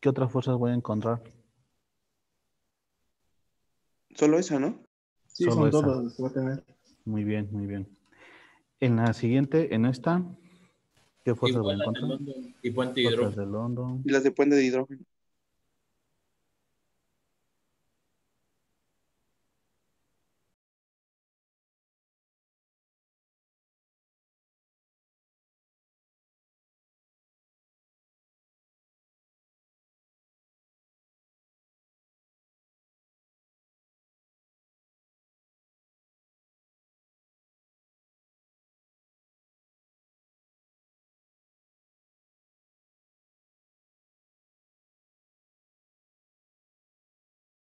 qué otras fuerzas voy a encontrar? Solo esa, ¿no? Sí, Solo son esa. todas las que va a tener. Muy bien, muy bien. En la siguiente, en esta, ¿qué fuerzas voy a Igual las de encontrar? London y Puente Hidrógeno. de London. Y las de puente de hidrógeno.